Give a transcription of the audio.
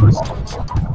どうしてでしょう